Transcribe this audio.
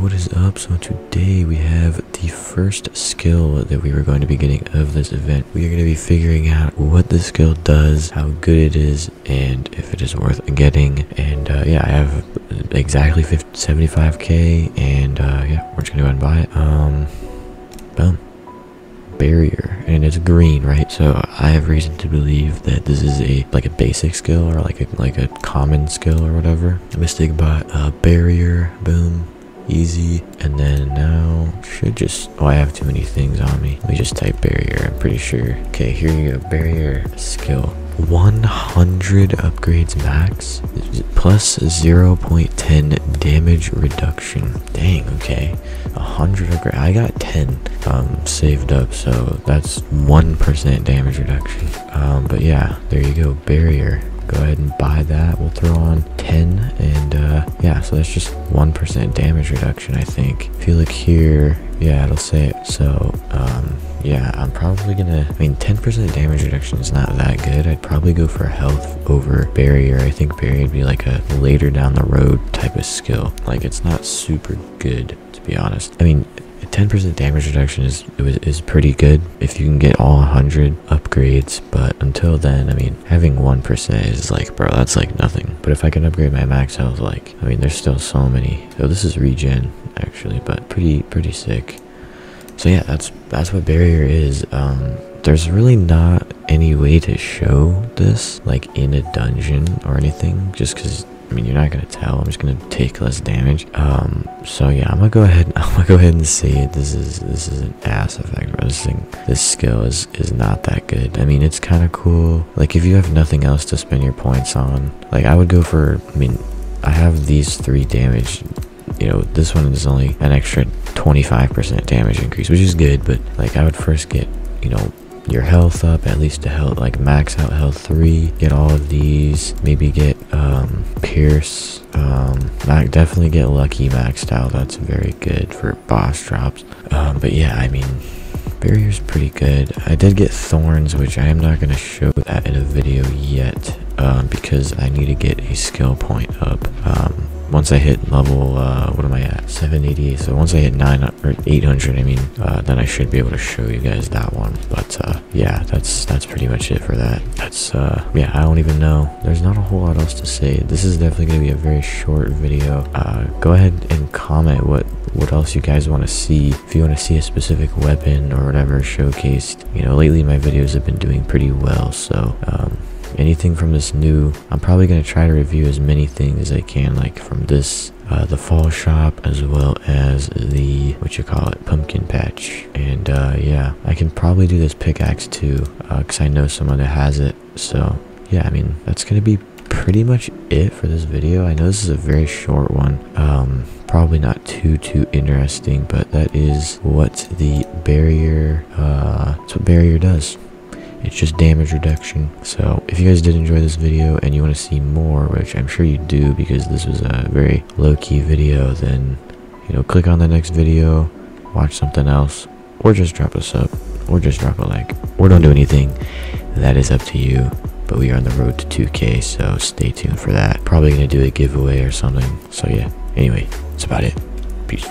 what is up? So today we have the first skill that we were going to be getting of this event. We are going to be figuring out what the skill does, how good it is, and if it is worth getting. And uh, yeah, I have exactly 50, 75k, and uh, yeah, we're just going to go ahead and buy it. Um, boom barrier and it's green right so i have reason to believe that this is a like a basic skill or like a like a common skill or whatever mystic bot uh barrier boom easy and then now should just oh i have too many things on me. Let me just type barrier i'm pretty sure. Okay here you go barrier skill. 100 upgrades max plus 0.10 damage reduction. Dang okay. 100 upgrade i got 10 um saved up so that's 1% damage reduction. Um but yeah there you go barrier. Go ahead and buy that. We'll throw on 10 and uh yeah so that's just 1% damage reduction i think if you look here yeah it'll say it so um yeah, I'm probably gonna, I mean, 10% damage reduction is not that good. I'd probably go for health over barrier. I think barrier would be like a later down the road type of skill. Like, it's not super good, to be honest. I mean, 10% damage reduction is is pretty good if you can get all 100 upgrades but until then i mean having 1% is like bro that's like nothing. But if i can upgrade my max health like i mean there's still so many. So this is regen actually but pretty pretty sick. So yeah that's that's what barrier is. Um there's really not any way to show this like in a dungeon or anything just because I mean, you're not gonna tell. I'm just gonna take less damage. Um, so yeah, I'm gonna go ahead. I'm gonna go ahead and say this is this is an ass effect. This thing, this skill is is not that good. I mean, it's kind of cool. Like if you have nothing else to spend your points on, like I would go for. I mean, I have these three damage you know, this one is only an extra 25% damage increase, which is good, but like I would first get, you know, your health up at least to health like max out health 3 get all of these maybe get um pierce um definitely get lucky maxed out that's very good for boss drops. Um but yeah i mean barrier's pretty good. I did get thorns which i am not going to show that in a video yet um because i need to get a skill point up um once I hit level, uh, what am I at? 788. So once I hit 9 or 800, I mean, uh, then I should be able to show you guys that one. But uh, yeah, that's that's pretty much it for that. That's uh, yeah, I don't even know. There's not a whole lot else to say. This is definitely gonna be a very short video. Uh, go ahead and comment what what else you guys want to see. If you want to see a specific weapon or whatever showcased, you know, lately my videos have been doing pretty well. So um, anything from this new i'm probably going to try to review as many things as i can like from this uh, the fall shop as well as the what you call it pumpkin patch. And uh, yeah i can probably do this pickaxe too because uh, i know someone that has it. So yeah i mean that's gonna be pretty much it for this video. I know this is a very short one um probably not too too interesting but that is what the barrier uh that's what barrier does it's just damage reduction. So if you guys did enjoy this video and you want to see more which i'm sure you do because this was a very low-key video then you know click on the next video watch something else or just drop a sub or just drop a like. Or don't do anything. That is up to you but we are on the road to 2k so stay tuned for that. Probably gonna do a giveaway or something. So yeah. Anyway that's about it. Peace